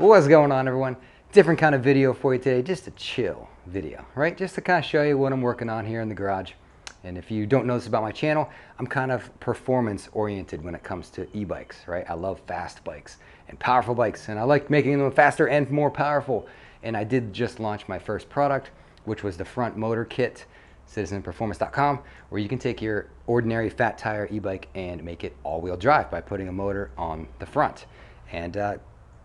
What's going on everyone? Different kind of video for you today, just a chill video, right? Just to kind of show you what I'm working on here in the garage. And if you don't know this about my channel, I'm kind of performance oriented when it comes to e-bikes, right? I love fast bikes and powerful bikes and I like making them faster and more powerful. And I did just launch my first product, which was the front motor kit, citizenperformance.com, where you can take your ordinary fat tire e-bike and make it all-wheel drive by putting a motor on the front. And uh,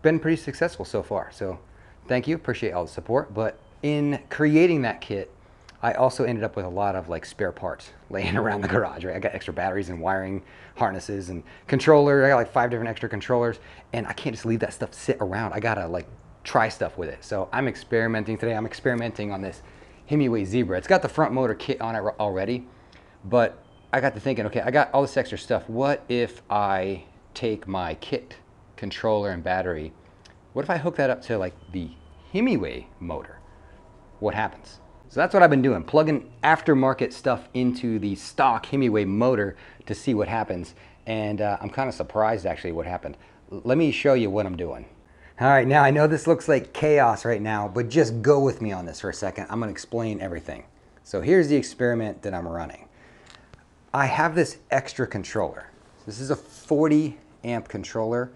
been pretty successful so far. So thank you, appreciate all the support. But in creating that kit, I also ended up with a lot of like spare parts laying around the garage, right? I got extra batteries and wiring harnesses and controller. I got like five different extra controllers and I can't just leave that stuff sit around. I gotta like try stuff with it. So I'm experimenting today. I'm experimenting on this Himiway Zebra. It's got the front motor kit on it already, but I got to thinking, okay, I got all this extra stuff. What if I take my kit controller and battery, what if I hook that up to like the Himiway motor? What happens? So that's what I've been doing, plugging aftermarket stuff into the stock Himiway motor to see what happens. And uh, I'm kind of surprised actually what happened. L let me show you what I'm doing. All right, now I know this looks like chaos right now, but just go with me on this for a second. I'm gonna explain everything. So here's the experiment that I'm running. I have this extra controller. This is a 40 amp controller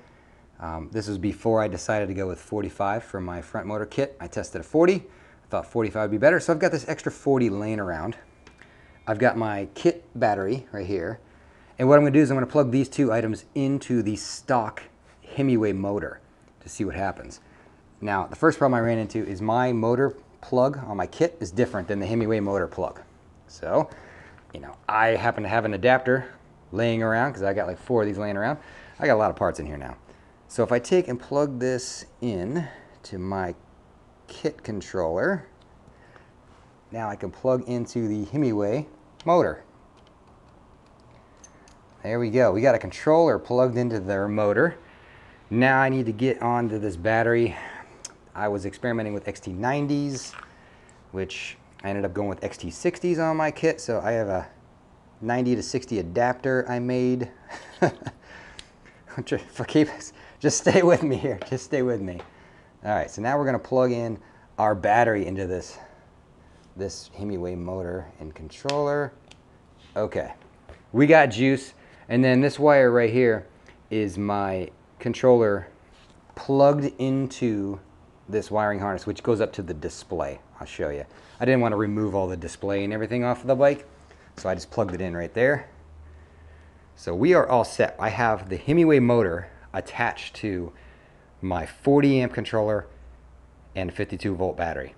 um, this was before I decided to go with 45 for my front motor kit. I tested a 40, I thought 45 would be better. So I've got this extra 40 laying around. I've got my kit battery right here. And what I'm gonna do is I'm gonna plug these two items into the stock Himiway motor to see what happens. Now, the first problem I ran into is my motor plug on my kit is different than the Himiway motor plug. So, you know, I happen to have an adapter laying around because I got like four of these laying around. I got a lot of parts in here now. So if I take and plug this in to my kit controller, now I can plug into the Himiway motor. There we go. We got a controller plugged into their motor. Now I need to get onto this battery. I was experimenting with XT90s, which I ended up going with XT60s on my kit. So I have a 90 to 60 adapter I made. for keep just stay with me here. Just stay with me. All right, so now we're gonna plug in our battery into this, this Himiway motor and controller. Okay, we got juice. And then this wire right here is my controller plugged into this wiring harness, which goes up to the display. I'll show you. I didn't want to remove all the display and everything off of the bike, so I just plugged it in right there. So we are all set. I have the Himiway motor attached to my 40 amp controller and 52 volt battery.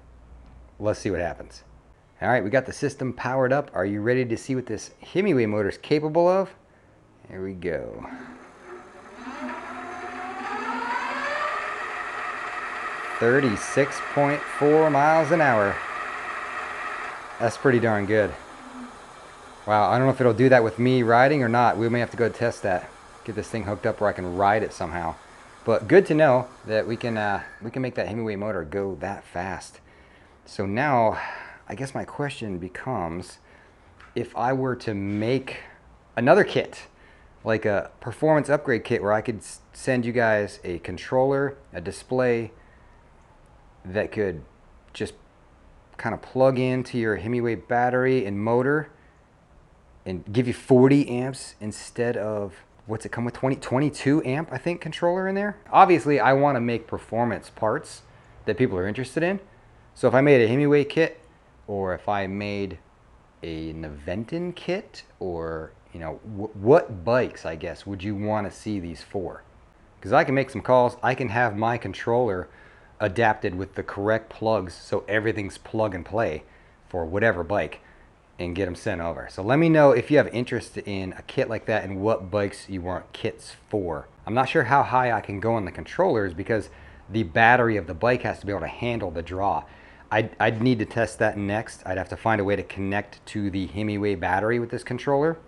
Let's see what happens. All right, we got the system powered up. Are you ready to see what this Himiway motor is capable of? Here we go. Thirty-six point four miles an hour. That's pretty darn good. Wow, I don't know if it'll do that with me riding or not. We may have to go test that get this thing hooked up where I can ride it somehow. But good to know that we can uh, we can make that Himiway motor go that fast. So now, I guess my question becomes, if I were to make another kit, like a performance upgrade kit where I could send you guys a controller, a display that could just kind of plug into your Himiway battery and motor and give you 40 amps instead of what's it come with 20 22 amp I think controller in there? Obviously I want to make performance parts that people are interested in. So if I made a Himiway kit or if I made an Aventon kit or you know what bikes I guess would you want to see these for? Because I can make some calls. I can have my controller adapted with the correct plugs so everything's plug and play for whatever bike and get them sent over. So let me know if you have interest in a kit like that and what bikes you want kits for. I'm not sure how high I can go on the controllers because the battery of the bike has to be able to handle the draw. I'd, I'd need to test that next. I'd have to find a way to connect to the Himiway battery with this controller.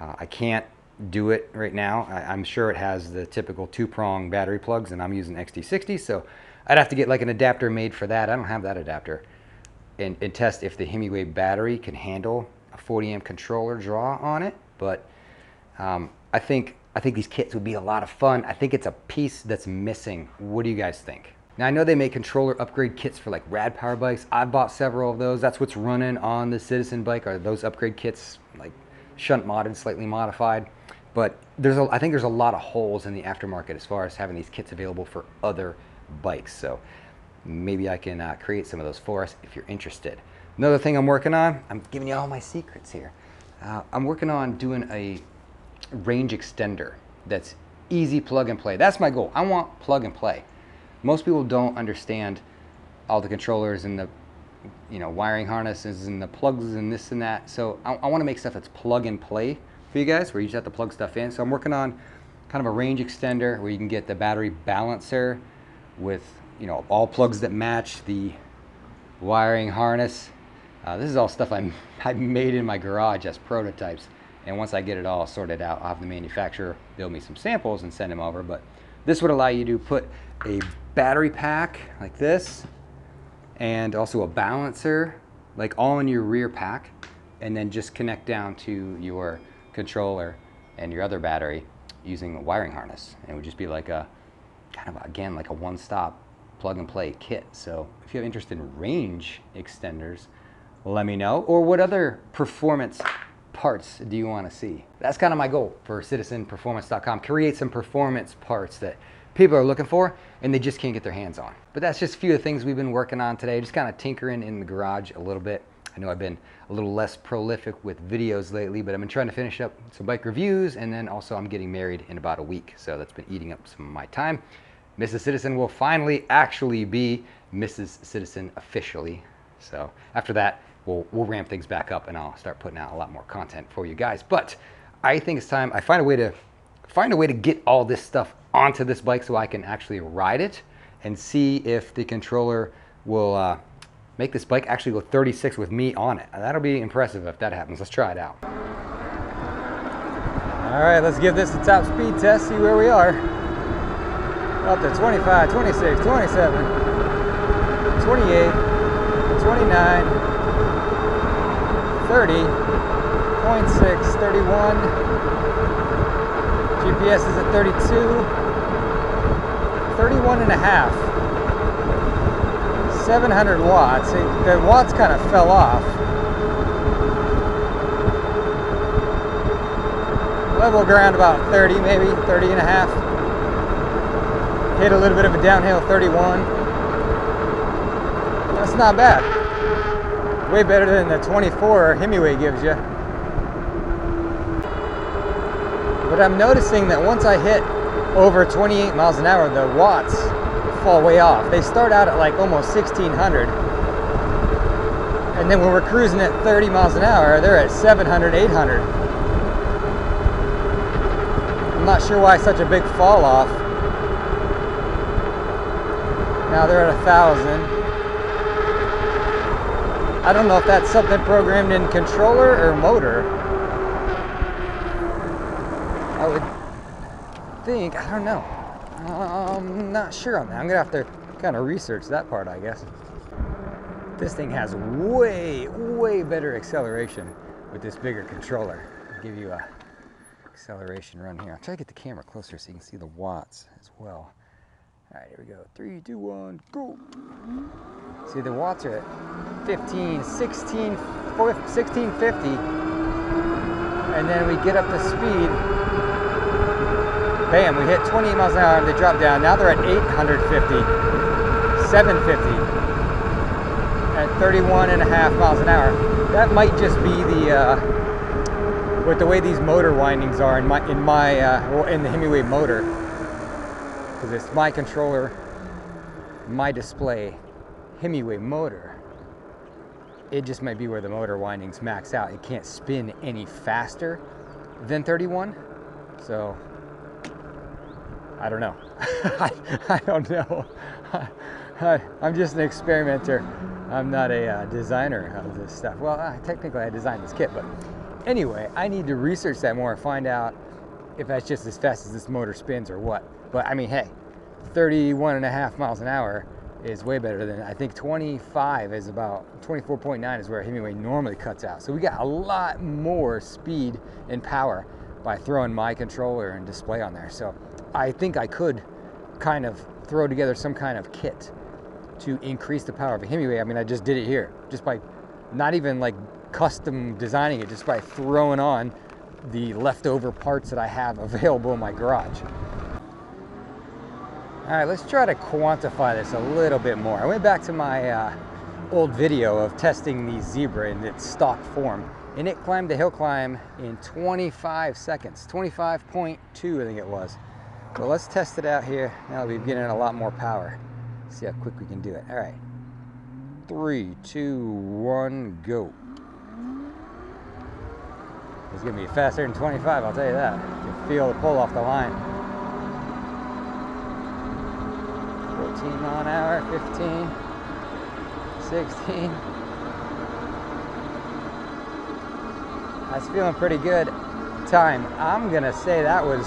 Uh, I can't do it right now. I, am sure it has the typical two-prong battery plugs and I'm using XT60, so I'd have to get like an adapter made for that. I don't have that adapter and, and test if the Himiway battery can handle a 40 amp controller draw on it. But um, I think I think these kits would be a lot of fun. I think it's a piece that's missing. What do you guys think? Now I know they make controller upgrade kits for like rad power bikes. I've bought several of those. That's what's running on the Citizen bike are those upgrade kits like shunt modded, slightly modified. But there's a, I think there's a lot of holes in the aftermarket as far as having these kits available for other bikes. So maybe I can uh, create some of those for us if you're interested. Another thing I'm working on, I'm giving you all my secrets here. Uh, I'm working on doing a range extender that's easy plug and play. That's my goal. I want plug and play. Most people don't understand all the controllers and the you know wiring harnesses and the plugs and this and that. So I, I want to make stuff that's plug and play for you guys where you just have to plug stuff in. So I'm working on kind of a range extender where you can get the battery balancer with you know all plugs that match the wiring harness. Uh, this is all stuff I'm, I made in my garage as prototypes. And once I get it all sorted out, I'll have the manufacturer build me some samples and send them over. But this would allow you to put a battery pack like this and also a balancer like all in your rear pack and then just connect down to your controller and your other battery using a wiring harness. And it would just be like a kind of again like a one-stop plug and play kit. So if you have interest in range extenders, let me know. Or what other performance parts do you want to see? That's kind of my goal for citizenperformance.com. Create some performance parts that people are looking for and they just can't get their hands on. But that's just a few of the things we've been working on today, just kind of tinkering in the garage a little bit. I know I've been a little less prolific with videos lately, but I've been trying to finish up some bike reviews and then also I'm getting married in about a week. So that's been eating up some of my time. Mrs. Citizen will finally actually be Mrs. Citizen officially. So after that, we'll, we'll ramp things back up and I'll start putting out a lot more content for you guys. But I think it's time I find a way to find a way to get all this stuff onto this bike so I can actually ride it and see if the controller will uh, make this bike actually go 36 with me on it. That'll be impressive if that happens. Let's try it out. All right, let's give this a top speed test, see where we are. Up to 25, 26, 27, 28, 29, 30, 0.6, 31. GPS is at 32, 31 and a half. 700 watts. The watts kind of fell off. Level ground about 30 maybe, 30 and a half. Hit a little bit of a downhill 31. That's not bad. Way better than the 24 Himiway gives you. But I'm noticing that once I hit over 28 miles an hour, the watts fall way off. They start out at like almost 1600. And then when we're cruising at 30 miles an hour, they're at 700, 800. I'm not sure why such a big fall off. Now they're at a thousand. I don't know if that's something programmed in controller or motor. I would think, I don't know. I'm not sure on that. I'm gonna have to kind of research that part, I guess. This thing has way, way better acceleration with this bigger controller. I'll give you a acceleration run here. I'll try to get the camera closer so you can see the watts as well. All right, here we go. Three, two, one, go. See, the water at 15, 16, 1650. And then we get up to speed. Bam, we hit 28 miles an hour they drop down. Now they're at 850, 750, at 31 and a half miles an hour. That might just be the, uh, with the way these motor windings are in my, in my, uh, in the Himiway motor because it's my controller, my display, Himiway motor. It just might be where the motor windings max out. It can't spin any faster than 31. So I don't know. I, I, don't know. I, am just an experimenter. I'm not a uh, designer of this stuff. Well, uh, technically I designed this kit, but anyway, I need to research that more and find out if that's just as fast as this motor spins or what. But I mean, hey, 31 and a half miles an hour is way better than I think 25 is about 24.9 is where a Himiway normally cuts out. So we got a lot more speed and power by throwing my controller and display on there. So I think I could kind of throw together some kind of kit to increase the power of a Himiway. I mean, I just did it here, just by not even like custom designing it, just by throwing on the leftover parts that I have available in my garage. All right, let's try to quantify this a little bit more. I went back to my uh, old video of testing the Zebra in its stock form, and it climbed the hill climb in 25 seconds, 25.2 I think it was. So let's test it out here. Now we're getting a lot more power. See how quick we can do it. All right, three, two, one, go. It's gonna be faster than 25, I'll tell you that. You can feel the pull off the line. 14 mile an hour, 15, 16. That's feeling pretty good. Time, I'm gonna say that was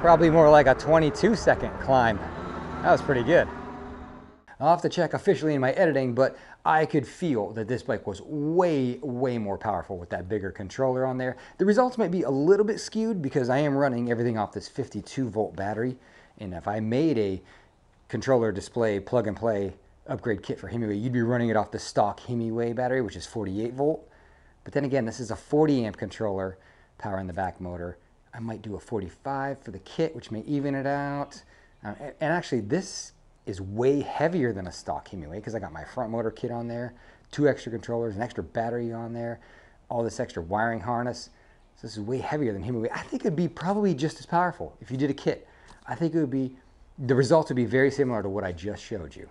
probably more like a 22 second climb. That was pretty good. I'll have to check officially in my editing, but I could feel that this bike was way, way more powerful with that bigger controller on there. The results might be a little bit skewed because I am running everything off this 52 volt battery. And if I made a controller display plug and play upgrade kit for Himiway, you'd be running it off the stock Himiway battery, which is 48 volt. But then again, this is a 40 amp controller, powering the back motor. I might do a 45 for the kit, which may even it out. Uh, and actually, this is way heavier than a stock Himiway because I got my front motor kit on there, two extra controllers, an extra battery on there, all this extra wiring harness. So this is way heavier than Himiway. I think it'd be probably just as powerful if you did a kit. I think it would be the results would be very similar to what I just showed you.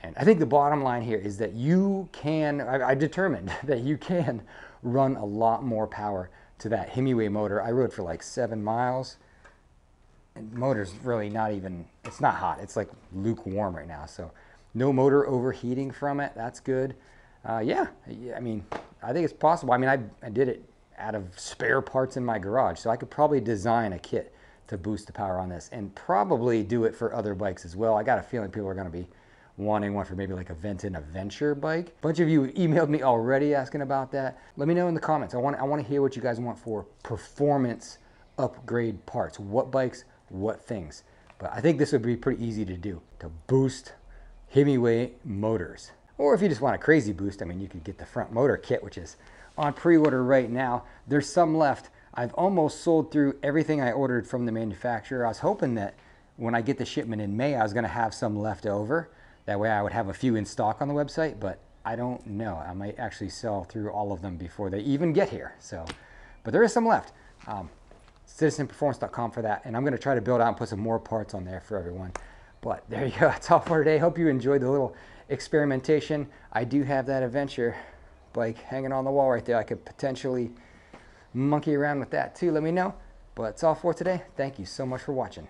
And I think the bottom line here is that you can, I, determined that you can run a lot more power to that Himiway motor. I rode for like seven miles. And motor's really not even, it's not hot. It's like lukewarm right now. So no motor overheating from it. That's good. Uh, yeah, I mean, I think it's possible. I mean, I, I did it out of spare parts in my garage. So I could probably design a kit to boost the power on this and probably do it for other bikes as well. I got a feeling people are going to be wanting one for maybe like an Aventon Aventure bike. A bunch of you emailed me already asking about that. Let me know in the comments. I want, I want to hear what you guys want for performance upgrade parts. What bikes, what things. But I think this would be pretty easy to do to boost Himiway motors. Or if you just want a crazy boost, I mean, you could get the front motor kit, which is on pre-order right now. There's some left. I've almost sold through everything I ordered from the manufacturer. I was hoping that when I get the shipment in May, I was going to have some left over. That way I would have a few in stock on the website, but I don't know. I might actually sell through all of them before they even get here. So, but there is some left. Um, citizenperformance.com for that. And I'm going to try to build out and put some more parts on there for everyone. But there you go. That's all for today. Hope you enjoyed the little experimentation. I do have that adventure bike hanging on the wall right there. I could potentially monkey around with that too, let me know. But it's all for today. Thank you so much for watching.